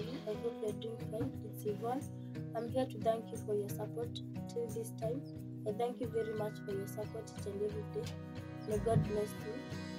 you? I hope you're doing fine. It's Yvonne. I'm here to thank you for your support till this time. I thank you very much for your support each and every day. May God bless you.